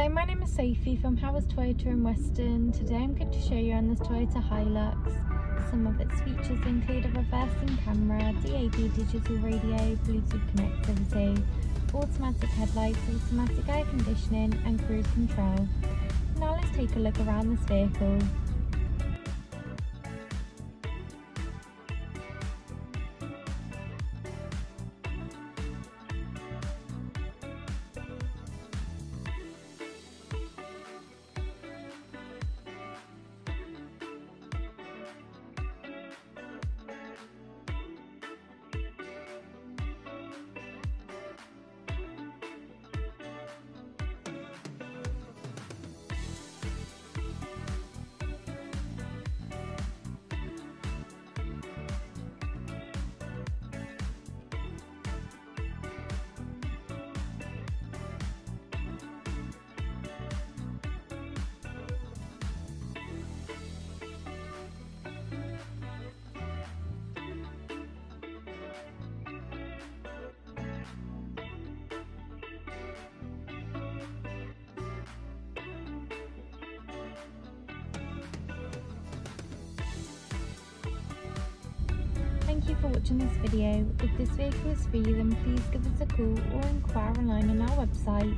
Hello, my name is Sophie from Howards Toyota in Weston. Today I'm going to show you on this Toyota Hilux. Some of its features include a reversing camera, DAB digital radio, Bluetooth connectivity, automatic headlights, automatic air conditioning and cruise control. Now let's take a look around this vehicle. Thank you for watching this video. If this vehicle is for you then please give us a call or inquire online on our website.